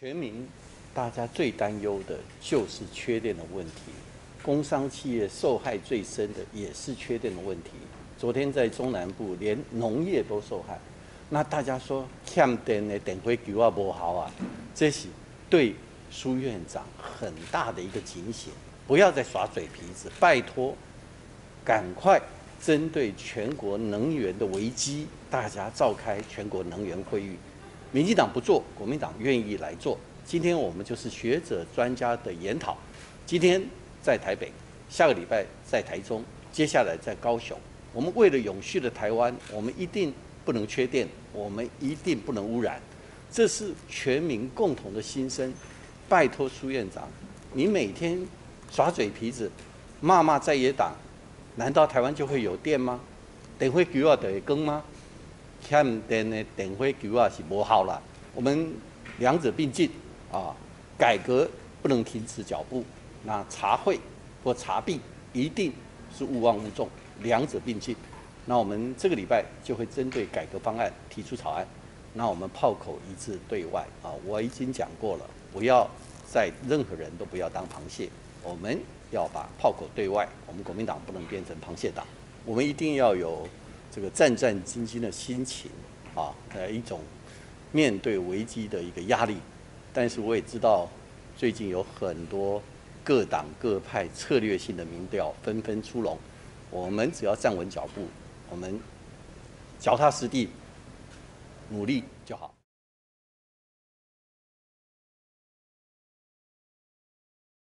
全民大家最担忧的就是缺电的问题，工商企业受害最深的也是缺电的问题。昨天在中南部，连农业都受害。那大家说欠电的电费给啊不好啊，这是对苏院长很大的一个警醒，不要再耍嘴皮子，拜托，赶快针对全国能源的危机，大家召开全国能源会议。民进党不做，国民党愿意来做。今天我们就是学者专家的研讨。今天在台北，下个礼拜在台中，接下来在高雄。我们为了永续的台湾，我们一定不能缺电，我们一定不能污染。这是全民共同的心声。拜托苏院长，你每天耍嘴皮子，骂骂在野党，难道台湾就会有电吗？等会给我得更吗？欠电的电费求啊是无效啦，我们两者并进啊，改革不能停止脚步。那查会或查弊一定是勿忘勿重，两者并进。那我们这个礼拜就会针对改革方案提出草案。那我们炮口一致对外啊，我已经讲过了，不要在任何人都不要当螃蟹，我们要把炮口对外。我们国民党不能变成螃蟹党，我们一定要有。这个战战兢兢的心情啊，呃，一种面对危机的一个压力。但是我也知道，最近有很多各党各派策略性的民调纷纷出笼。我们只要站稳脚步，我们脚踏实地，努力就好。